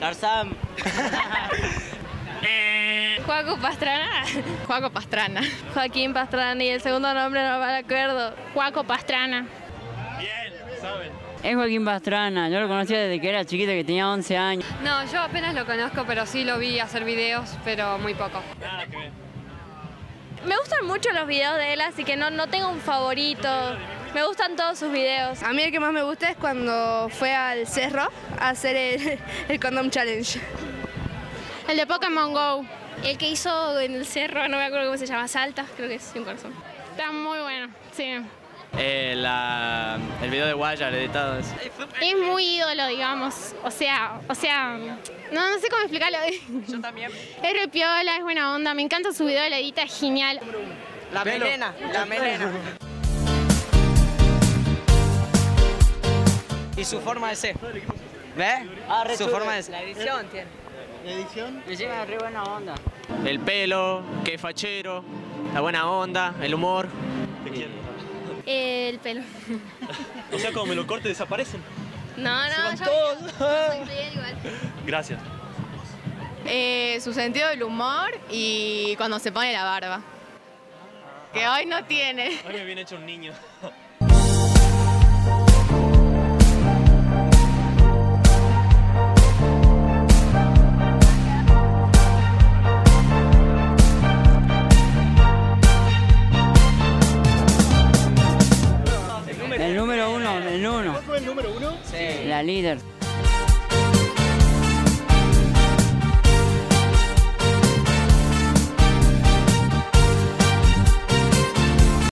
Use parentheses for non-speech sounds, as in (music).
Tarzán. (laughs) Juaco Pastrana. Juaco Pastrana. Joaquín Pastrana y el segundo nombre no me acuerdo. Juaco Pastrana. Bien, saben. Es Joaquín Pastrana, yo lo conocía desde que era chiquito, que tenía 11 años. No, yo apenas lo conozco, pero sí lo vi hacer videos, pero muy poco. Nada que ver. Me gustan mucho los videos de él, así que no, no tengo un favorito. Me gustan todos sus videos. A mí el que más me gusta es cuando fue al cerro a hacer el, (laughs) el Condom Challenge. El de Pokémon Go. El que hizo en el cerro, no me acuerdo cómo se llama, Salta, creo que es un corazón. Está muy bueno, sí. Eh, la, el video de Guayar editado. Es. Es muy ídolo, digamos. O sea, o sea, no, no sé cómo explicarlo. Yo (laughs) también. Es re piola, es buena onda. Me encanta su video, la edita, es genial. La melena, la melena. Y su forma de ser. ¿Ves? su forma de ser. La edición tiene. Me lleva re buena onda. El pelo, que fachero, la buena onda, el humor. Te quiero. El pelo. O sea, como me lo corte desaparecen. No, no, van yo todos. soy de él igual. Gracias. Eh, su sentido del humor y cuando se pone la barba. Que hoy no tiene. Hoy me viene hecho un niño. La líder.